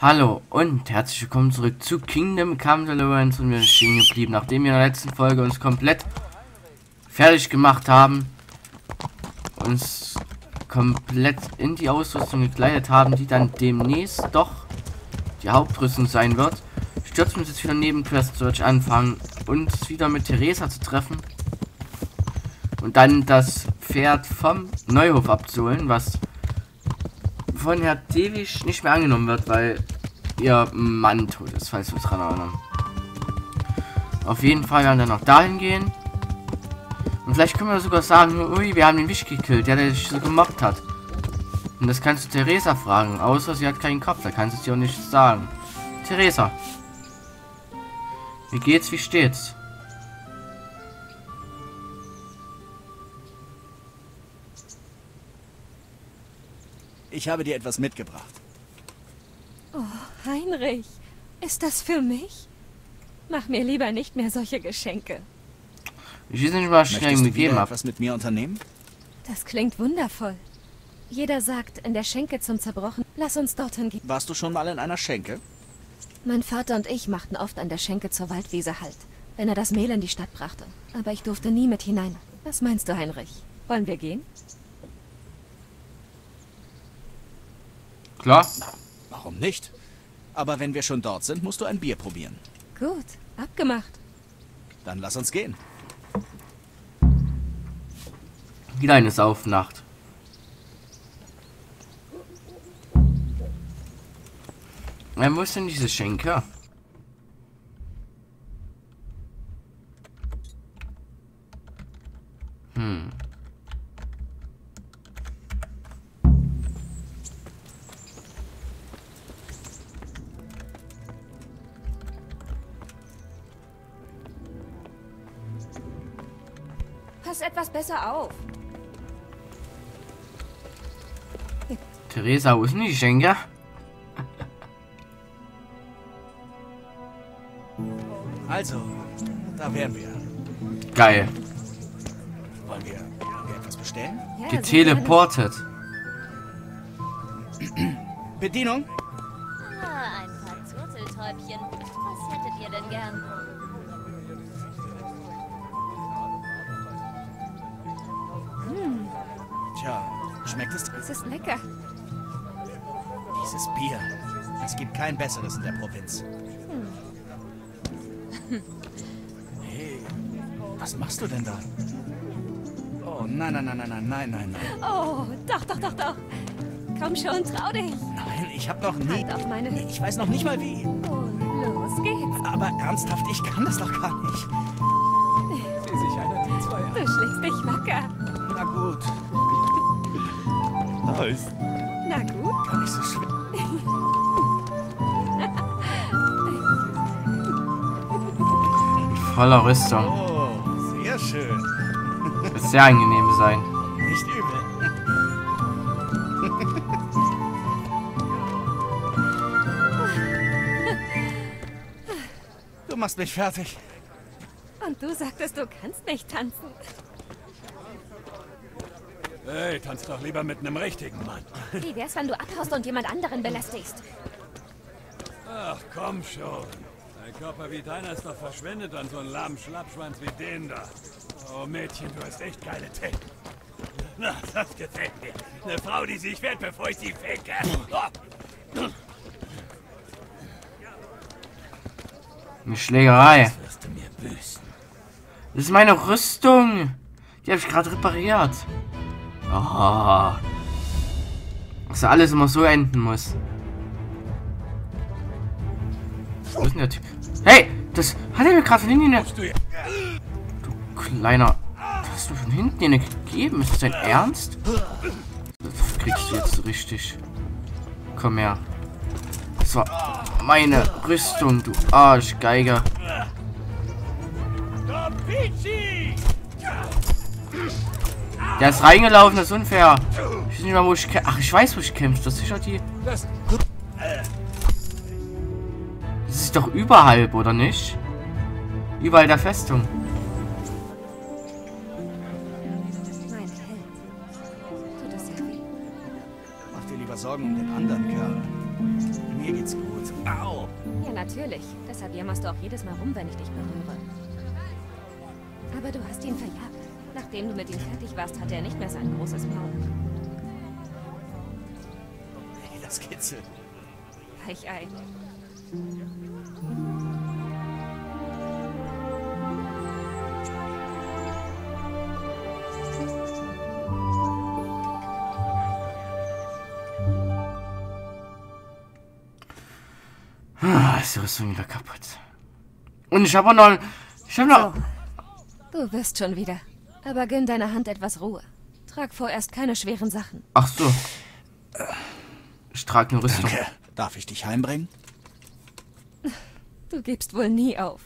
Hallo und herzlich willkommen zurück zu Kingdom Come Deliverance. Und wir sind stehen geblieben, nachdem wir in der letzten Folge uns komplett fertig gemacht haben, uns komplett in die Ausrüstung gekleidet haben, die dann demnächst doch die Hauptrüstung sein wird, stürzen wir uns jetzt wieder neben Quest Search anfangen, uns wieder mit Theresa zu treffen und dann das Pferd vom Neuhof abzuholen, was von Herr Dewisch nicht mehr angenommen wird, weil ihr Mann tot ist, falls wir dran erinnern. Auf jeden Fall werden wir dann noch dahin gehen. Und vielleicht können wir sogar sagen, ui, wir haben den Wisch gekillt, der, der sich so gemobbt hat. Und das kannst du Theresa fragen, außer sie hat keinen Kopf, da kannst du dir auch nicht sagen. Theresa. Wie geht's, wie steht's? Ich habe dir etwas mitgebracht. Oh, Heinrich, ist das für mich? Mach mir lieber nicht mehr solche Geschenke. Ich weiß nicht, was ich Möchtest du wieder etwas mit mir unternehmen? Das klingt wundervoll. Jeder sagt, in der Schenke zum Zerbrochen. Lass uns dorthin gehen. Warst du schon mal in einer Schenke? Mein Vater und ich machten oft an der Schenke zur Waldwiese Halt, wenn er das Mehl in die Stadt brachte. Aber ich durfte nie mit hinein. Was meinst du, Heinrich? Wollen wir gehen? Klar. Warum nicht? Aber wenn wir schon dort sind, musst du ein Bier probieren. Gut, abgemacht. Dann lass uns gehen. Wieder eine Saufnacht. Ja, wo ist denn diese Schenke? Pass etwas besser auf. Theresa, wo ist denn die Schenke? Also, da wären wir. Geil. Wollen wir, wollen wir etwas bestellen? Ja, Geteleportet. Bedienung? Besseres in der Provinz. Hm. Hey, was machst du denn da? Oh, nein, nein, nein, nein, nein, nein, nein. Oh, doch, doch, doch, doch. Komm schon, trau dich. Nein, ich hab noch nie... Halt auf meine... Ich weiß noch nicht mal wie. Und los geht's. Aber ernsthaft, ich kann das doch gar nicht. Wie sich einer die zwei. Du schlägst dich wacker. Na gut. Nice. Na gut. Gar nicht so schlimm. Voller Rüstung. Oh, sehr schön. Wird sehr angenehm sein. Nicht übel. Du machst mich fertig. Und du sagtest, du kannst nicht tanzen. Hey, tanz doch lieber mit einem richtigen Mann. Wie wär's, wenn du abhaust und jemand anderen belästigst? Ach, komm schon. Körper wie deiner ist doch verschwendet an so einen lahmen Schlappschwanz wie den da. Oh, Mädchen, du hast echt geile Titten. Na, das gefällt mir. Eine Frau, die sich wehrt, bevor ich sie ficke. Oh, Eine Schlägerei. das wirst du mir büßen. Das ist meine Rüstung. Die habe ich gerade repariert. Oh. Dass alles immer so enden muss. Wo ist denn der Typ? Hey, das hat er mir gerade von hinten... Du kleiner... Das hast du von hinten eine gegeben. Ist das dein Ernst? Das kriegst du jetzt richtig. Komm her. Das war meine Rüstung, du Arschgeiger. Der ist reingelaufen, das ist unfair. Ich weiß nicht mal, wo ich kämpfe. Ach, ich weiß, wo ich kämpfe. Das ist sicher die. Doch überhalb, oder nicht? Überall der Festung. Mach dir lieber Sorgen um den anderen Kerl. Mir geht's gut. Au! Ja, natürlich. Deshalb jammerst du auch jedes Mal rum, wenn ich dich berühre. Aber du hast ihn verjagt. Nachdem du mit ihm fertig warst, hatte er nicht mehr sein großes Maul. Hey, das kitzelt. Weichei. Ist die Rüstung wieder kaputt. Und ich habe auch noch... Ich habe noch... Du wirst schon wieder. Aber gönn deiner Hand etwas Ruhe. Trag vorerst keine schweren Sachen. Ach so. Ich trage eine Rüstung. Danke. Darf ich dich heimbringen? Du gibst wohl nie auf.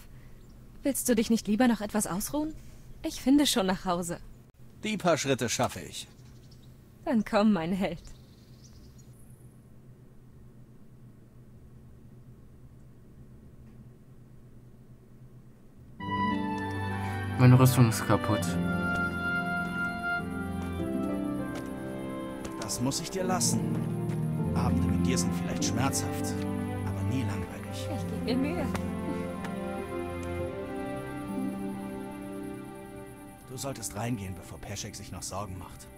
Willst du dich nicht lieber noch etwas ausruhen? Ich finde schon nach Hause. Die paar Schritte schaffe ich. Dann komm, mein Held. Meine Rüstung ist kaputt. Das muss ich dir lassen. Abende mit dir sind vielleicht schmerzhaft, aber nie langweilig. Ich gebe mir Mühe. Du solltest reingehen, bevor Peschek sich noch Sorgen macht.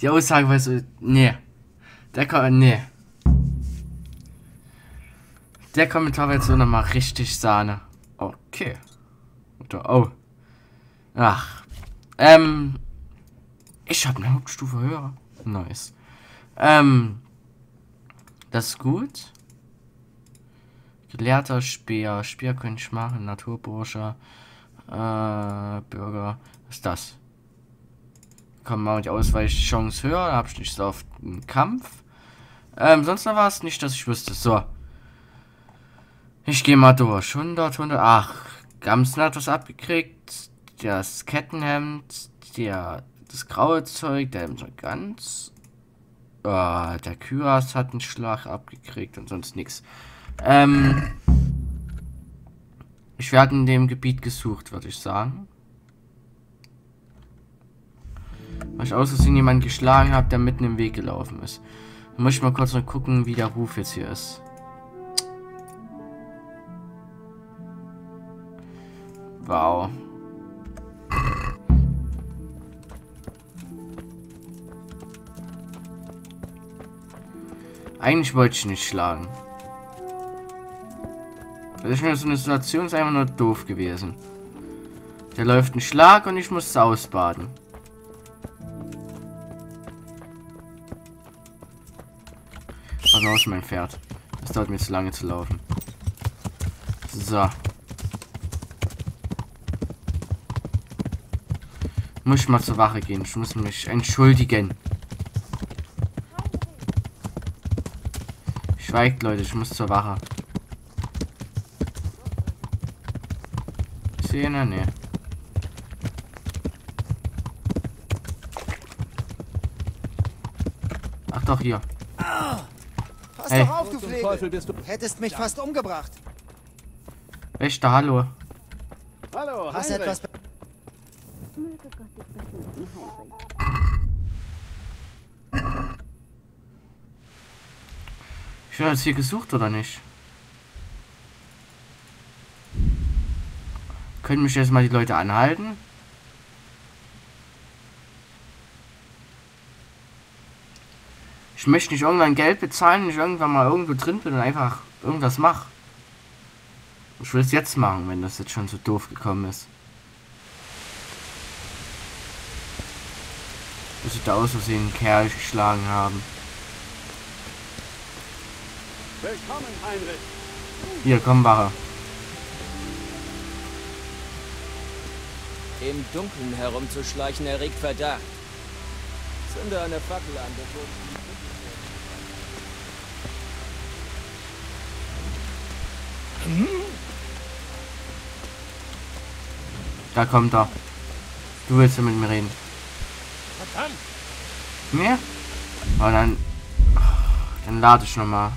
Die Aussage war so, nee. Der Kom nee. Der Kommentar war jetzt so nochmal richtig Sahne. Okay. Oh. Ach. Ähm. Ich habe eine Hauptstufe höher. Nice. Ähm. Das ist gut. Gelehrter Speer. Speer könnte ich machen. Naturbursche. Äh, Bürger. Was ist das? Komm, mal die Ausweichchance höher. Da habe ich nicht so oft einen Kampf. Ähm, sonst war es nicht, dass ich wüsste. So. Ich gehe mal durch. 100, 100. Ach, Gamsen hat was abgekriegt. Das Kettenhemd. Der, das graue Zeug. Der so ganz. Oh, der Kyras hat einen Schlag abgekriegt und sonst nichts. Ähm. Ich werde in dem Gebiet gesucht, würde ich sagen. Weil ich aus Versehen jemanden geschlagen habe, der mitten im Weg gelaufen ist. Dann muss ich mal kurz noch gucken, wie der Ruf jetzt hier ist. Wow. Eigentlich wollte ich nicht schlagen. Das ist mir so eine Situation ist einfach nur doof gewesen. Der läuft ein Schlag und ich muss ausbaden. Pass mein Pferd. Das dauert mir zu lange zu laufen. So. Muss ich mal zur Wache gehen. Ich muss mich entschuldigen. Schweigt, Leute. Ich muss zur Wache. Der Nähe. Ach doch, hier. Pass Hey. doch auf, du Flegel. Hättest mich fast umgebracht. Wächter, hallo. Hallo, Hast etwas... Ich werde jetzt hier gesucht, oder nicht? Können mich jetzt mal die Leute anhalten? Ich möchte nicht irgendwann Geld bezahlen, wenn ich irgendwann mal irgendwo drin bin und einfach irgendwas mache. Ich will es jetzt machen, wenn das jetzt schon so doof gekommen ist. Dass ich da aus Versehen einen Kerl geschlagen haben. Willkommen, Heinrich. Hier, komm, Wache. Im Dunkeln herumzuschleichen erregt Verdacht. Zünde eine Fackel an, bevor du... Da kommt er. Du willst ja mit mir reden. Verdammt! Mehr? Aber dann. Dann lade ich nochmal.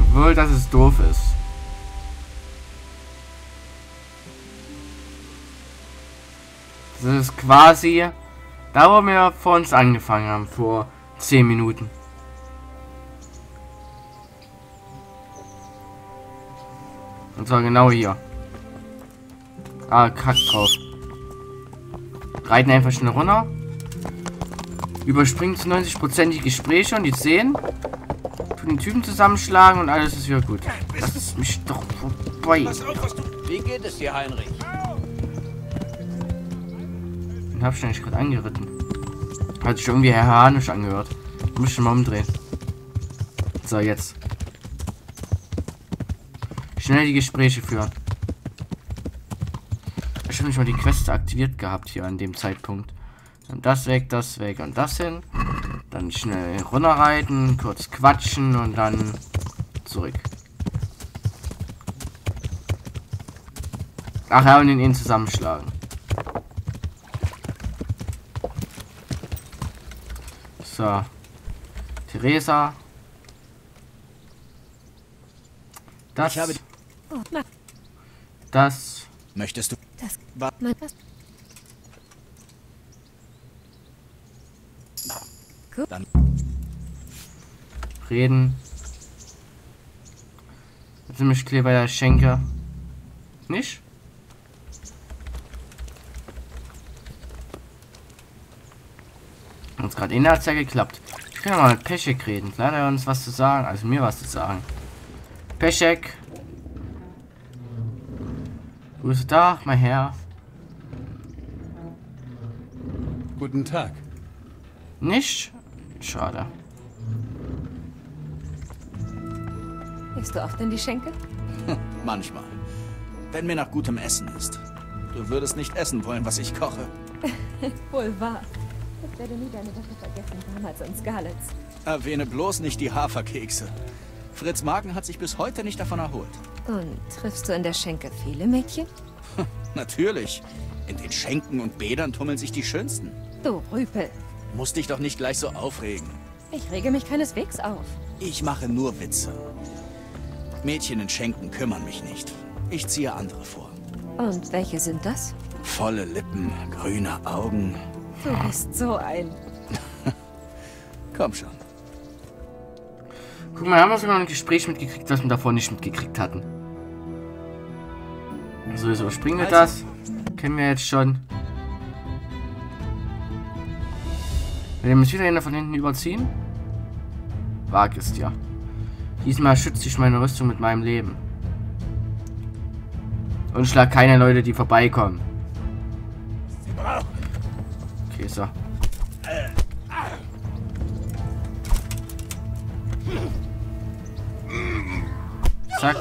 Obwohl, dass es doof ist. Das ist quasi da, wo wir vor uns angefangen haben, vor 10 Minuten. Und zwar genau hier. Ah, kack drauf. Reiten einfach schnell runter. Überspringen zu 90% die Gespräche und die Szenen. Tun den Typen zusammenschlagen und alles ist wieder gut. Lass es mich doch vorbei. Wie geht es dir, Heinrich? Den hab ich eigentlich gerade angeritten. Hat sich irgendwie herranisch angehört. Muss schon mal umdrehen. So, jetzt. Schnell die Gespräche führen. Ich habe nicht mal die Quest aktiviert gehabt hier an dem Zeitpunkt. Und das weg, das weg und das hin. Dann schnell runterreiten, kurz quatschen und dann zurück. Ach ja, und ihn zusammenschlagen. So. Theresa. Das. Ich habe- Das. Möchtest du... das. Dann- Reden. Ziemlich klar bei der Schenke. Nicht? Gerade in hat ja geklappt. Ich kann ja mal mit Peschek reden. Leider hat er uns was zu sagen. Also mir was zu sagen. Peschek. Grüße da, mein Herr. Guten Tag. Nicht? Schade. Gehst du oft in die Schenke? Manchmal. Wenn mir nach gutem Essen ist. Du würdest nicht essen wollen, was ich koche. Wohl wahr. Ich werde nie deine Woche vergessen, damals in Skalitz. Erwähne bloß nicht die Haferkekse. Fritz Magen hat sich bis heute nicht davon erholt. Und triffst du in der Schenke viele Mädchen? Natürlich. In den Schenken und Bädern tummeln sich die Schönsten. Du Rüpel. Musst dich doch nicht gleich so aufregen. Ich rege mich keineswegs auf. Ich mache nur Witze. Mädchen in Schenken kümmern mich nicht. Ich ziehe andere vor. Und welche sind das? Volle Lippen, grüne Augen. Du bist so ein. Komm schon. Guck mal, haben wir sogar ein Gespräch mitgekriegt, was wir davor nicht mitgekriegt hatten. So, so, springen wir das. Kennen wir jetzt schon. Er mich wieder einer von hinten überziehen? Wag es ja. Diesmal schütze ich meine Rüstung mit meinem Leben. Und schlag keine Leute, die vorbeikommen. Okay, so. Zack.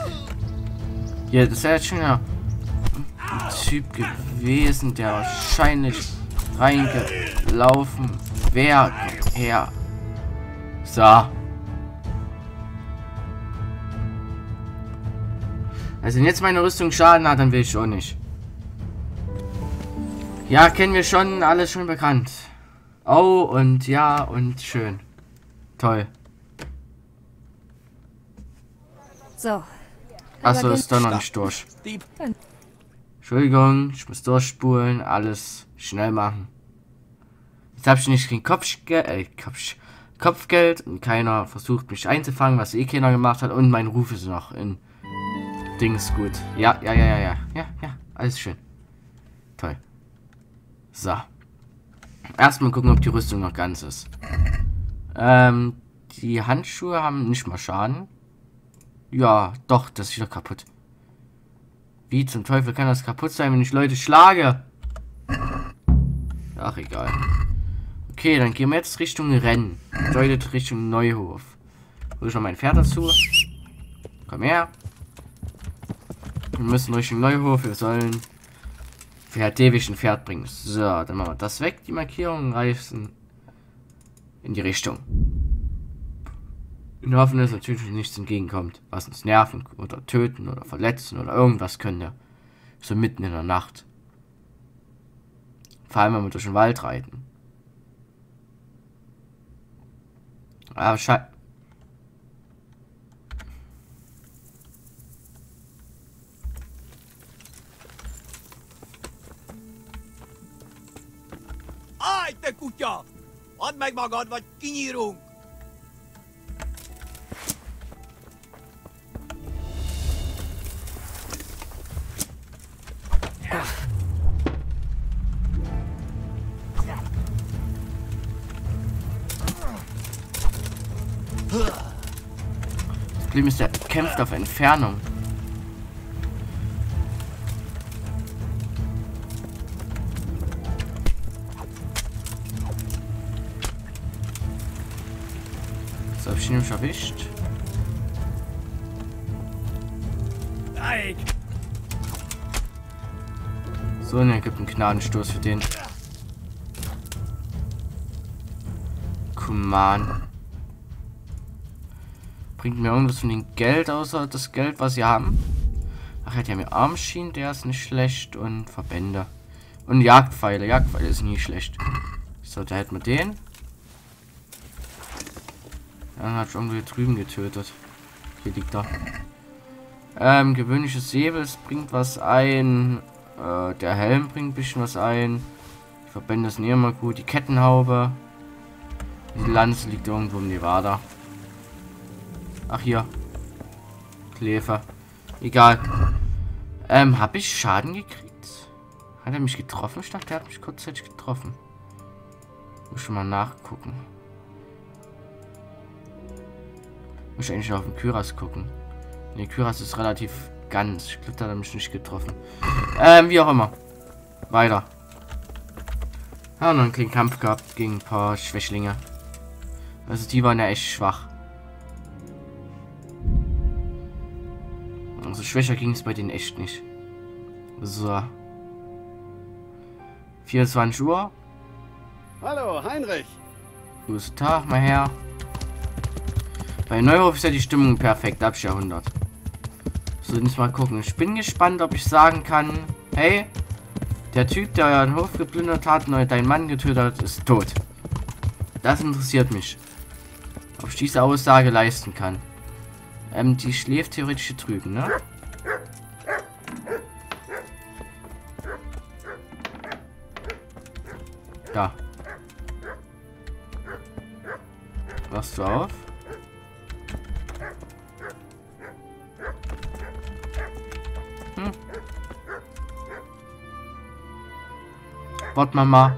Ja, das ist jetzt schon ein Typ gewesen, der wahrscheinlich reingelaufen wäre. Her. So. Also wenn jetzt meine Rüstung Schaden hat, dann will ich auch nicht. Ja, kennen wir schon, alles schon bekannt. Oh, und ja, und schön. Toll. So. Achso, ist doch noch nicht durch. Entschuldigung, ich muss durchspulen, alles schnell machen. Jetzt habe ich nicht kein Kopfgeld, äh, Kopf, Kopfgeld und keiner versucht mich einzufangen, was eh keiner gemacht hat und mein Ruf ist noch in Dings gut. Ja, ja, ja, ja, ja, ja, ja, alles schön. Toll. So. Erstmal gucken, ob die Rüstung noch ganz ist. Ähm, die Handschuhe haben nicht mal Schaden. Ja, doch, das ist wieder kaputt. Wie zum Teufel kann das kaputt sein, wenn ich Leute schlage? Ach, egal. Okay, dann gehen wir jetzt Richtung Rennen. Bedeutet Richtung Neuhof. Hol ich noch mein Pferd dazu. Komm her. Wir müssen Richtung Neuhof. Wir sollen Pferd ewig ein Pferd bringen. So, dann machen wir das weg, die Markierung, reißen in die Richtung. Und hoffen, dass natürlich nichts entgegenkommt, was uns nerven oder töten oder verletzen oder irgendwas könnte. So mitten in der Nacht. Vor allem, wenn wir durch den Wald reiten. Aber schei... te kutya! Add meg magad, vagy kinyírunk! Das Problem ist, der kämpft auf Entfernung. Erwischt. So, und er gibt einen Gnadenstoß für den. Kuman. Bringt mir irgendwas von dem Geld, außer das Geld, was sie haben. Ach, die haben ja Armschienen, der ist nicht schlecht. Und Verbände. Und Jagdpfeile. Jagdpfeile ist nie schlecht. So, da hätten wir den. Dann hat schon irgendwie drüben getötet. Hier liegt er. Ähm, gewöhnliches Säbel, es bringt was ein. Äh, der Helm bringt ein bisschen was ein. Die Verbände sind immer gut. Die Kettenhaube. Die Lanze liegt irgendwo im Nevada. Ach hier. Klefe. Egal. Ähm, habe ich Schaden gekriegt? Hat er mich getroffen? Ich dachte, er hat mich kurzzeitig getroffen. Muss schon mal nachgucken. Muss ich eigentlich noch auf den Kyras gucken. Ne, Kyras ist relativ ganz. Ich glaube, da hat er mich nicht getroffen. Ähm, wie auch immer. Weiter. Ja, noch einen kleinen Kampf gehabt gegen ein paar Schwächlinge. Also die waren ja echt schwach. Also schwächer ging es bei denen echt nicht. So. 24 Uhr. Hallo, Heinrich. Guten Tag, mein Herr. Bei Neuhof ist ja die Stimmung perfekt, ab Jahrhundert. So, jetzt mal gucken. Ich bin gespannt, ob ich sagen kann, hey, der Typ, der euren Hof geplündert hat und deinen Mann getötet hat, ist tot. Das interessiert mich. Ob ich diese Aussage leisten kann. Ähm, die schläft theoretisch hier drüben, ne? Da. Wachst du auf? Wart Mama.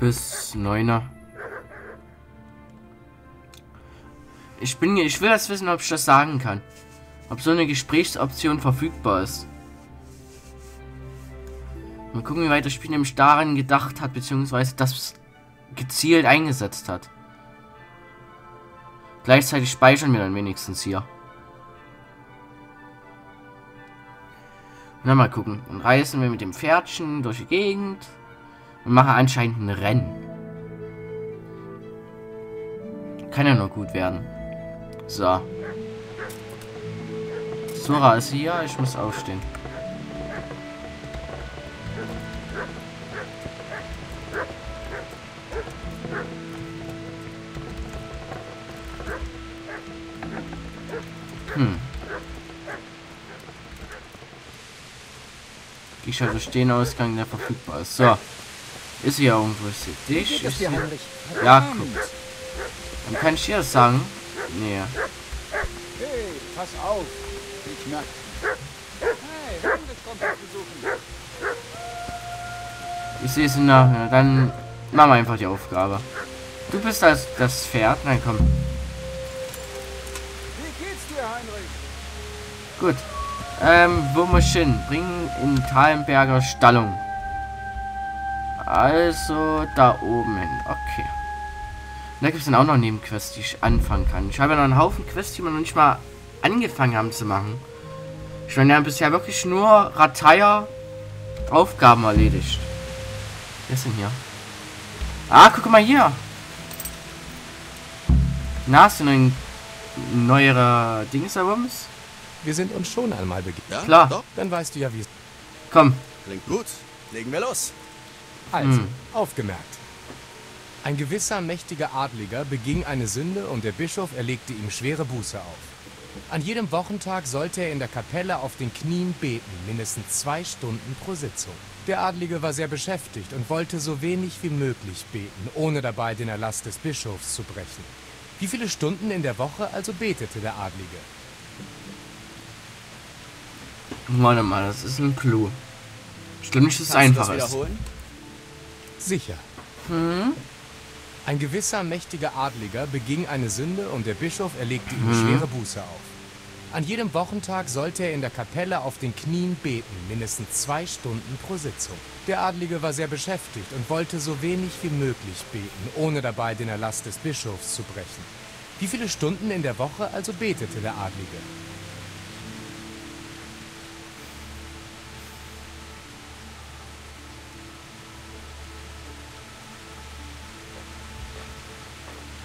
Bis neuner. Ich bin, ich will das wissen, ob ich das sagen kann. Ob so eine Gesprächsoption verfügbar ist. Mal gucken, wie weit das Spiel nämlich daran gedacht hat, beziehungsweise das gezielt eingesetzt hat. Gleichzeitig speichern wir dann wenigstens hier. Na, mal gucken. Dann reisen wir mit dem Pferdchen durch die Gegend. Und machen anscheinend ein Rennen. Kann ja nur gut werden. So. Sora ist hier. Ich muss aufstehen. Ich also stehen Ausgang, der verfügbar ist. So. Ist hier irgendwo? Ich sehe dich. Ich seh... Ja, guck. Dann kann ich dir das sagen. Nee. Hey, pass auf. Ich merke. Hey, Henrich kommt besuchen. Ich sehe es in der... Ja, dann machen wir einfach die Aufgabe. Du bist das, das Pferd. Nein, komm. Wie geht's dir, Heinrich? Gut. Ähm, wo muss ich hin? Bringen in Talenberger Stallung. Also da oben hin. Okay. Und da gibt es dann auch noch Nebenquests, die ich anfangen kann. Ich habe ja noch einen Haufen Quests, die wir noch nicht mal angefangen haben zu machen. Ich meine, wir haben bisher wirklich nur Rateier Aufgaben erledigt. Wer ist denn hier? Ah, guck mal hier. Na, hast du noch ein neuerer Dingsabums? Wir sind uns schon einmal begegnet. Ja, Klar. Doch, Dann weißt du ja, wie es... Komm. klingt gut. Legen wir los. Also, Hm. aufgemerkt. Ein gewisser mächtiger Adliger beging eine Sünde und der Bischof erlegte ihm schwere Buße auf. An jedem Wochentag sollte er in der Kapelle auf den Knien beten, mindestens zwei Stunden pro Sitzung. Der Adlige war sehr beschäftigt und wollte so wenig wie möglich beten, ohne dabei den Erlass des Bischofs zu brechen. Wie viele Stunden in der Woche also betete der Adlige? Warte mal, das ist ein Clou. Stimmt nicht, dass es Kannst du einfach das ist. wiederholen? Sicher. Hm? Ein gewisser mächtiger Adliger beging eine Sünde und der Bischof erlegte ihm Mhm. schwere Buße auf. An jedem Wochentag sollte er in der Kapelle auf den Knien beten, mindestens zwei Stunden pro Sitzung. Der Adlige war sehr beschäftigt und wollte so wenig wie möglich beten, ohne dabei den Erlass des Bischofs zu brechen. Wie viele Stunden in der Woche also betete der Adlige?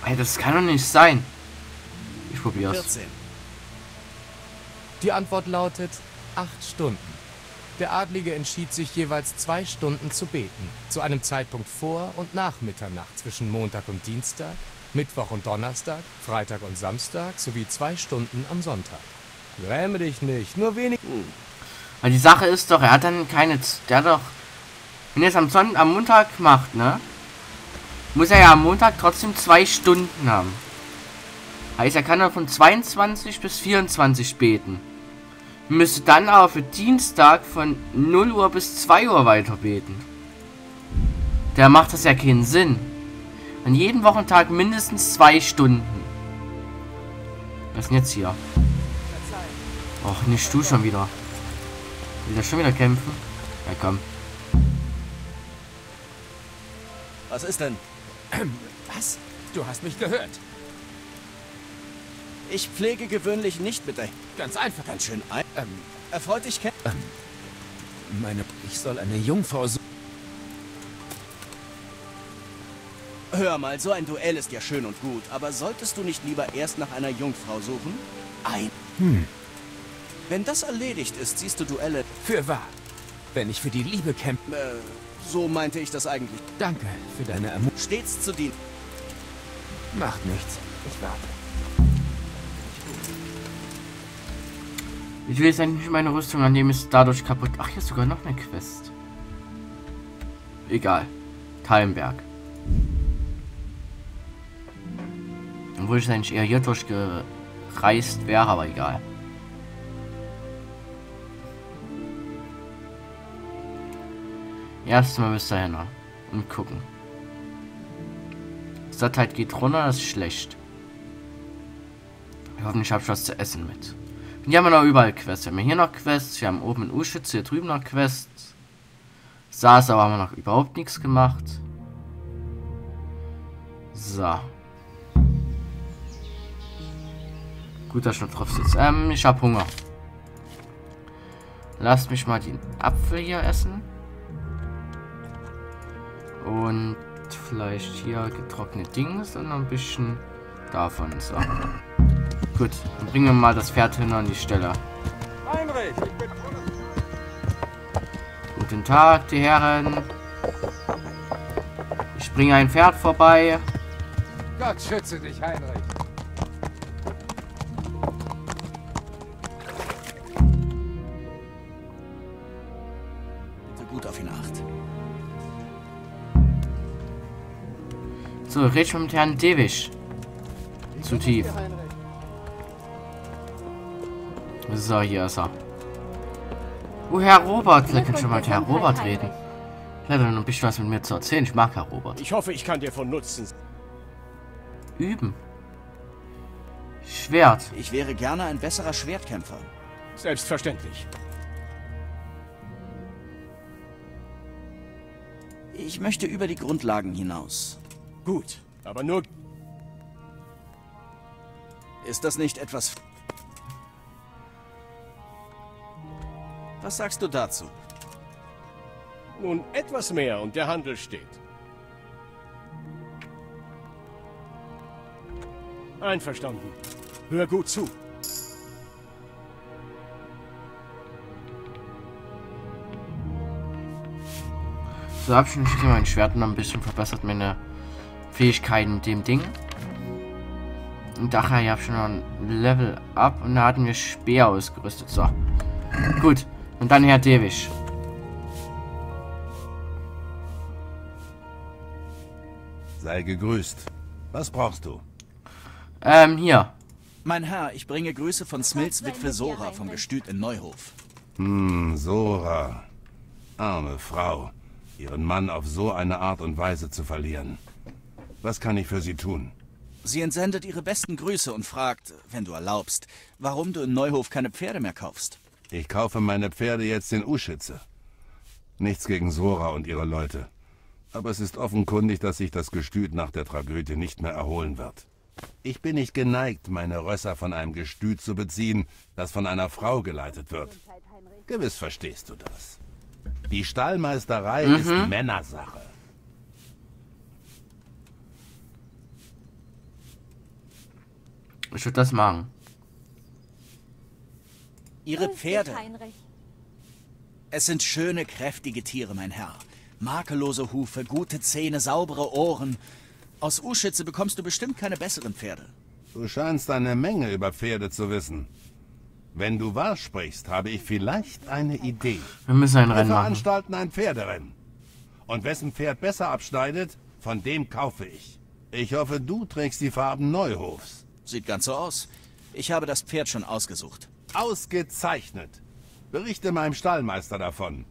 Ey, das kann doch nicht sein. Ich probier's. 14. Die Antwort lautet acht Stunden. Der Adlige entschied sich jeweils zwei Stunden zu beten, zu einem Zeitpunkt vor und nach Mitternacht zwischen Montag und Dienstag, Mittwoch und Donnerstag, Freitag und Samstag sowie zwei Stunden am Sonntag. Gräme dich nicht, nur wenig. Weil die Sache ist doch, er hat dann keine. Z der hat doch. Wenn er es am, Sonntag, am Montag macht, ne? Muss er ja am Montag trotzdem zwei Stunden haben. Heißt, er kann dann von 22 bis 24 beten. Müsste dann aber für Dienstag von 0 Uhr bis 2 Uhr weiter beten. Der macht das ja keinen Sinn. An jedem Wochentag mindestens zwei Stunden. Was ist denn jetzt hier? Och, nicht du schon wieder. Will der schon wieder kämpfen? Ja, komm. Was ist denn? Was? Du hast mich gehört. Ich pflege gewöhnlich nicht mit der... Ganz einfach. Ganz schön ein... Ähm, Erfreut dich kennen. meine... Ich soll eine Jungfrau suchen. Hör mal, so ein Duell ist ja schön und gut, aber solltest du nicht lieber erst nach einer Jungfrau suchen? Ein. Hm. Wenn das erledigt ist, siehst du Duelle... Für wahr. Wenn ich für die Liebe kämpfe. Äh, so meinte ich das eigentlich. Danke für deine Ermutigung. Stets zu dienen. Macht nichts. Ich warte. Ich will jetzt eigentlich meine Rüstung annehmen, ist dadurch kaputt. Ach, hier ist sogar noch eine Quest. Egal. Talmberg. Obwohl ich eigentlich eher hier durchgereist wäre, aber egal. Erstmal bis dahin und gucken. Sattheit geht runter, das ist schlecht. Hoffentlich habe ich was zu essen mit. Und hier haben wir noch überall Quests. Wir haben hier noch Quests. Wir haben oben in U-Schütze, hier drüben noch Quests. Saß aber haben wir noch überhaupt nichts gemacht. So. Gut, dass ich noch drauf sitze. Ähm, ich habe Hunger. Lasst mich mal den Apfel hier essen. Und vielleicht hier getrocknete Dings und ein bisschen davon. So. Gut, dann bringen wir mal das Pferd hin an die Stelle. Heinrich, ich bin... Guten Tag, die Herren. Ich bringe ein Pferd vorbei. Gott schütze dich, Heinrich. So, red ich mit Herrn Dewisch. Zu tief. So, hier ist er. Oh, Herr Robert. Da kann schon mal mit Herr Robert reden. Er hat noch ein bisschen was mit mir zu erzählen. Ich mag Herr Robert. Ich hoffe, ich kann dir von Nutzen sein. Üben. Schwert. Ich wäre gerne ein besserer Schwertkämpfer. Selbstverständlich. Ich möchte über die Grundlagen hinaus. Gut, aber nur... Ist das nicht etwas... Was sagst du dazu? Nun, etwas mehr und der Handel steht. Einverstanden. Hör gut zu. So habe ich mich mein Schwert noch ein bisschen verbessert, meine Fähigkeiten mit dem Ding. Und daher ich habe schon noch ein Level up und da hatten wir Speer ausgerüstet. So. Gut. Und dann Herr Dewisch. Sei gegrüßt. Was brauchst du? Ähm, hier. Mein Herr, ich bringe Grüße von Smils Witwe Sora vom Gestüt in Neuhof. Hm, Sora. Arme Frau. Ihren Mann auf so eine Art und Weise zu verlieren. Was kann ich für Sie tun? Sie entsendet ihre besten Grüße und fragt, wenn du erlaubst, warum du in Neuhof keine Pferde mehr kaufst. Ich kaufe meine Pferde jetzt in Uschitze. Nichts gegen Sora und ihre Leute. Aber es ist offenkundig, dass sich das Gestüt nach der Tragödie nicht mehr erholen wird. Ich bin nicht geneigt, meine Rösser von einem Gestüt zu beziehen, das von einer Frau geleitet wird. Gewiss verstehst du das. Die Stallmeisterei Mhm. ist Männersache. Ich würde das machen. Ihre Pferde. Heinrich. Es sind schöne, kräftige Tiere, mein Herr. Makellose Hufe, gute Zähne, saubere Ohren. Aus Uschitze bekommst du bestimmt keine besseren Pferde. Du scheinst eine Menge über Pferde zu wissen. Wenn du wahr sprichst, habe ich vielleicht eine Idee. Wir müssen ein Wir Rennen machen. veranstalten ein Pferderennen. Und wessen Pferd besser abschneidet, von dem kaufe ich. Ich hoffe, du trägst die Farben Neuhofs. Sieht ganz so aus. Ich habe das Pferd schon ausgesucht. Ausgezeichnet. Berichte meinem Stallmeister davon.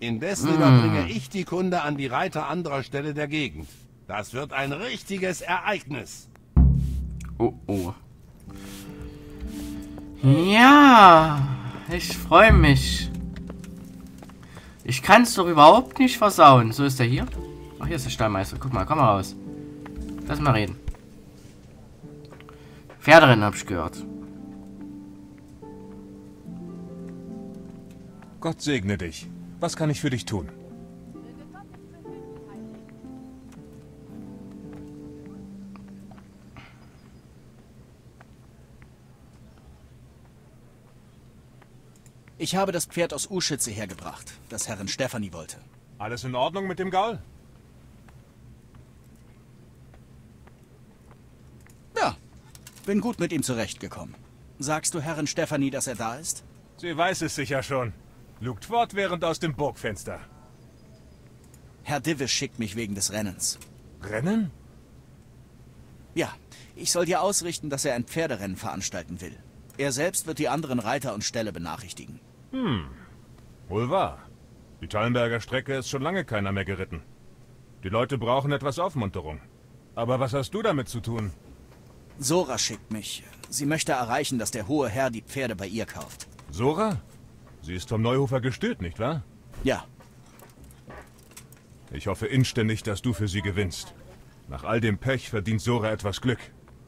Indessen Mm. überbringe ich die Kunde an die Reiter anderer Stelle der Gegend. Das wird ein richtiges Ereignis. Oh, oh. Ja, ich freue mich. Ich kann es doch überhaupt nicht versauen. So ist er hier. Ach, hier ist der Stallmeister. Guck mal, komm mal raus. Lass mal reden. Pferderennen hab ich gehört. Gott segne dich. Was kann ich für dich tun? Ich habe das Pferd aus Uschitze hergebracht, das Herrin Stefanie wollte. Alles in Ordnung mit dem Gaul? Bin gut mit ihm zurechtgekommen. Sagst du Herrin Stefanie, dass er da ist? Sie weiß es sicher schon. Lugt fortwährend aus dem Burgfenster. Herr Divish schickt mich wegen des Rennens. Rennen? Ja, ich soll dir ausrichten, dass er ein Pferderennen veranstalten will. Er selbst wird die anderen Reiter und Ställe benachrichtigen. Hm, wohl wahr. Die Tallenberger Strecke ist schon lange keiner mehr geritten. Die Leute brauchen etwas Aufmunterung. Aber was hast du damit zu tun? Sora schickt mich. Sie möchte erreichen, dass der hohe Herr die Pferde bei ihr kauft. Sora? Sie ist vom Neuhofer Gestüt, nicht wahr? Ja, Ich hoffe inständig, dass du für sie gewinnst. Nach all dem Pech verdient Sora etwas Glück.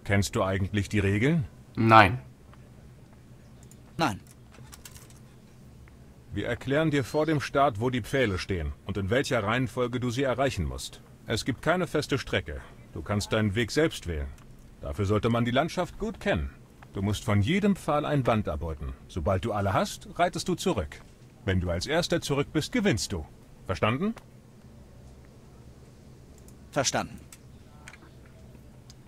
Kennst du eigentlich die Regeln? Nein. nein. Wir erklären dir vor dem Start, wo die Pfähle stehen und in welcher Reihenfolge du sie erreichen musst. Es gibt keine feste Strecke. Du kannst deinen Weg selbst wählen. Dafür sollte man die Landschaft gut kennen. Du musst von jedem Pfahl ein Band erbeuten. Sobald du alle hast, reitest du zurück. Wenn du als Erster zurück bist, gewinnst du. Verstanden? Verstanden.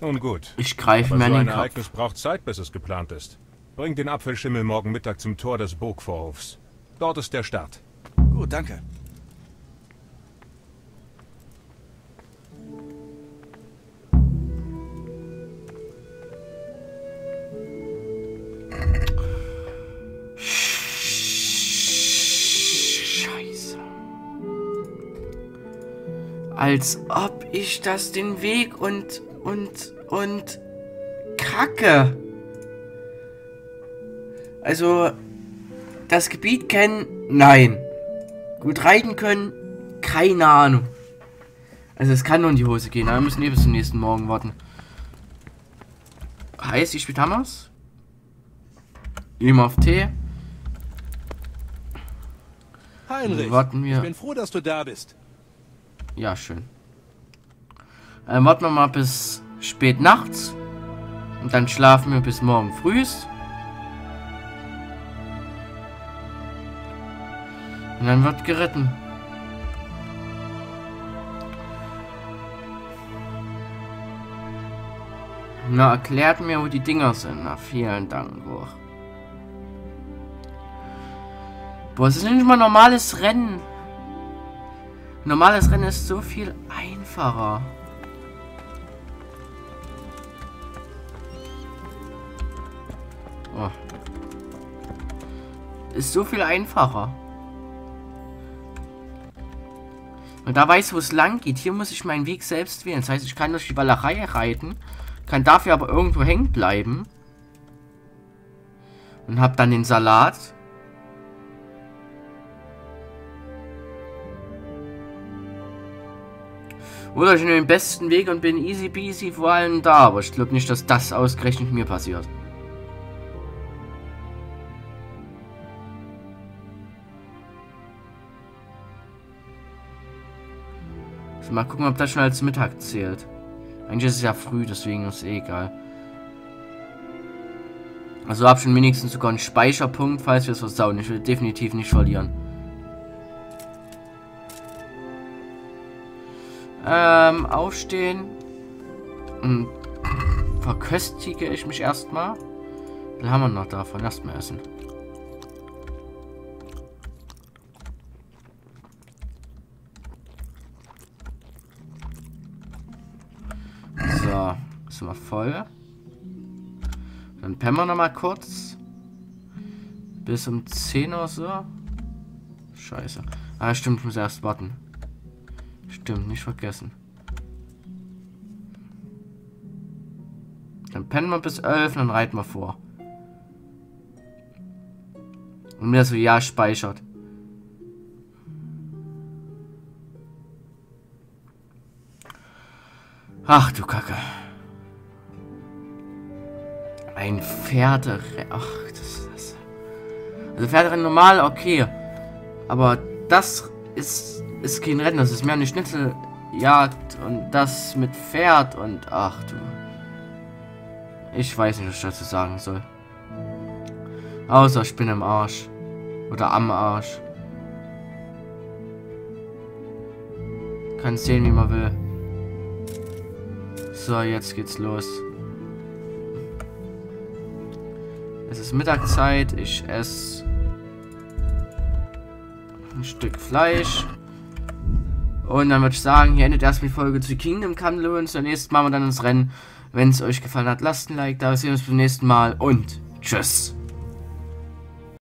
Nun gut. Ich greife mir so an ein den Kopf. Ereignis braucht Zeit, bis es geplant ist. Bring den Apfelschimmel morgen Mittag zum Tor des Burgvorhofs. Dort ist der Start. Gut, danke. Als ob ich das den Weg und und und kacke. Also das Gebiet kennen? Nein. Gut reiten können? Keine Ahnung. Also es kann nur in die Hose gehen, aber wir müssen eh bis zum nächsten Morgen warten. Heißt, ich spiele Hammers? Immer auf T. Heinrich, Warten wir. ich bin froh, dass du da bist. Ja, schön. Ähm, warten wir mal bis spät nachts. Und dann schlafen wir bis morgen frühst. Und dann wird geritten. Na, erklärt mir, wo die Dinger sind. Na, vielen Dank. Boah, es ist nicht mal normales Rennen. Normales Rennen ist so viel einfacher. Oh. Ist so viel einfacher. Und da weiß, wo es lang geht. Hier muss ich meinen Weg selbst wählen. Das heißt, ich kann durch die Wallerei reiten, kann dafür aber irgendwo hängen bleiben. Und hab dann den Salat. Oder ich nehme den besten Weg und bin easy peasy vor allem da. Aber ich glaube nicht, dass das ausgerechnet mir passiert. So, mal gucken, ob das schon als Mittag zählt. Eigentlich ist es ja früh, deswegen ist es eh egal. Also habe schon wenigstens sogar einen Speicherpunkt, falls wir es versauen. Ich will definitiv nicht verlieren. Ähm, aufstehen. Und verköstige ich mich erstmal. Dann haben wir noch davon. Erstmal essen. So, ist mal voll. Dann pennen wir noch mal kurz. Bis um 10 oder so. Scheiße. Ah, stimmt, ich muss erst warten. Stimmt, nicht vergessen. Dann pennen wir bis 11 und dann reiten wir vor. Und mir so, ja, speichert. Ach du Kacke. Ein Pferderennen. Ach, das ist. Also Pferderennen normal, okay. Aber das ist, ist kein Rennen, das ist mehr eine Schnitzeljagd und das mit Pferd und ach du. Ich weiß nicht, was ich dazu sagen soll. Außer ich bin im Arsch. Oder am Arsch. Kann sehen, wie man will. So, jetzt geht's los. Es ist Mittagszeit. Ich esse ein Stück Fleisch. Und dann würde ich sagen, hier endet erstmal die Folge zu Kingdom Come Deliverance. Dann nächsten machen wir dann ins Rennen. Wenn es euch gefallen hat, lasst ein Like da. Wir sehen uns beim nächsten Mal und tschüss.